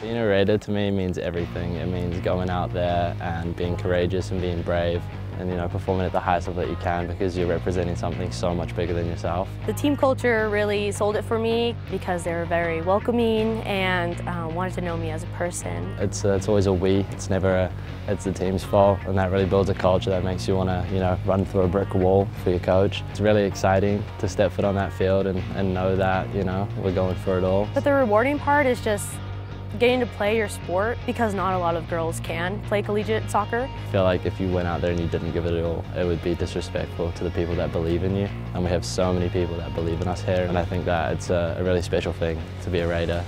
Being a raider to me means everything. It means going out there and being courageous and being brave and you know performing at the highest level that you can because you're representing something so much bigger than yourself. The team culture really sold it for me because they were very welcoming and uh, wanted to know me as a person. It's uh, it's always a we. It's never a it's the team's fault, and that really builds a culture that makes you want to you know run through a brick wall for your coach. It's really exciting to step foot on that field and, and know that you know we're going for it all. But the rewarding part is just getting to play your sport because not a lot of girls can play collegiate soccer. I feel like if you went out there and you didn't give it all, it would be disrespectful to the people that believe in you. And we have so many people that believe in us here, and I think that it's a, really special thing to be a Raider.